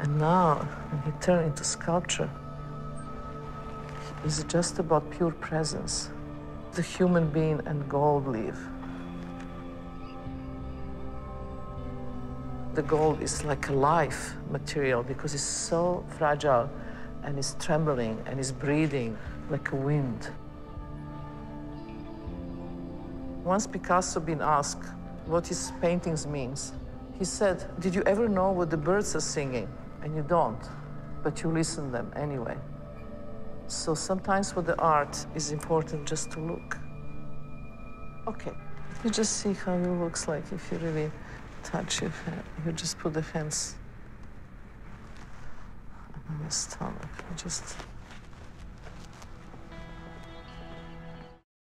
And now, when he turned into sculpture, it's just about pure presence. The human being and gold live. The gold is like a life material because it's so fragile and it's trembling and it's breathing like a wind. Once Picasso been asked what his paintings means, he said, did you ever know what the birds are singing? And you don't, but you listen them anyway. So sometimes for the art is important just to look. Okay, you just see how it looks like if you really touch your hand. You just put the hands on the stomach. You just